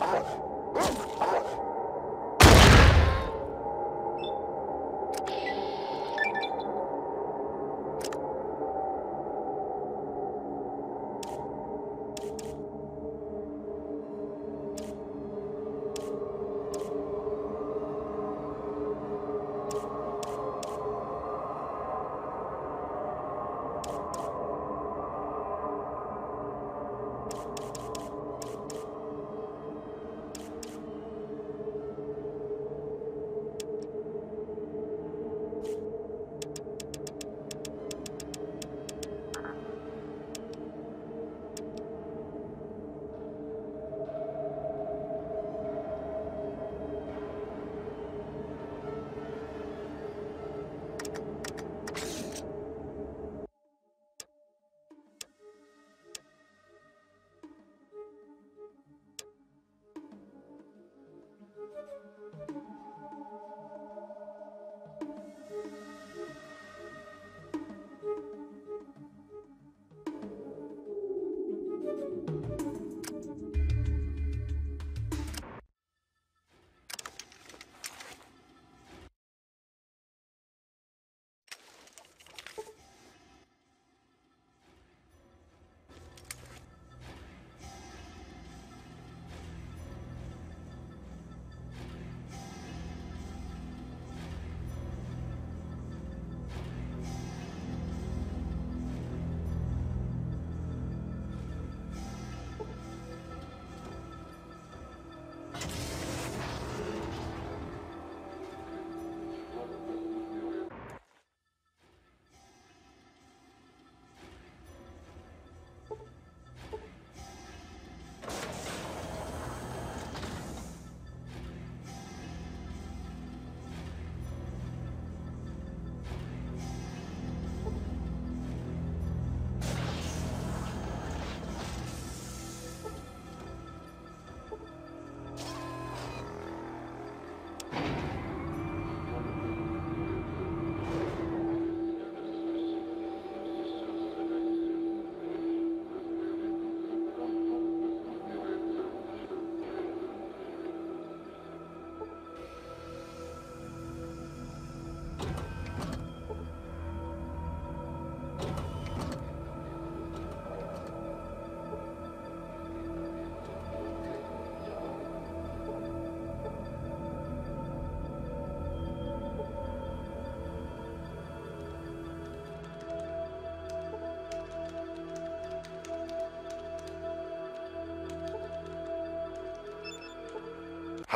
Oh!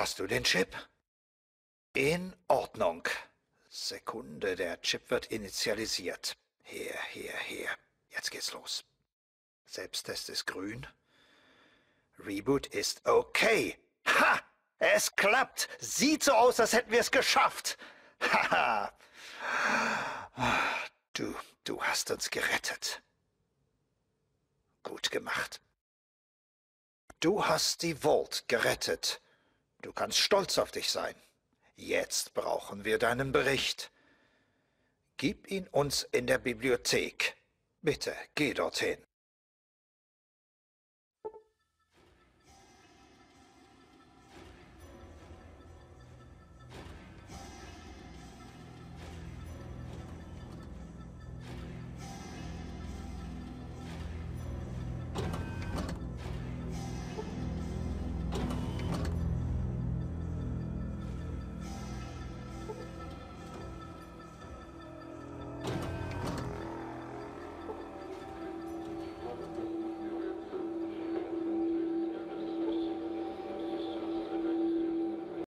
Hast du den Chip? In Ordnung. Sekunde, der Chip wird initialisiert. Hier, hier, hier. Jetzt geht's los. Selbsttest ist grün. Reboot ist okay. Ha! Es klappt. Sieht so aus, als hätten wir es geschafft. Haha. du, du hast uns gerettet. Gut gemacht. Du hast die Vault gerettet. Du kannst stolz auf dich sein. Jetzt brauchen wir deinen Bericht. Gib ihn uns in der Bibliothek. Bitte, geh dorthin.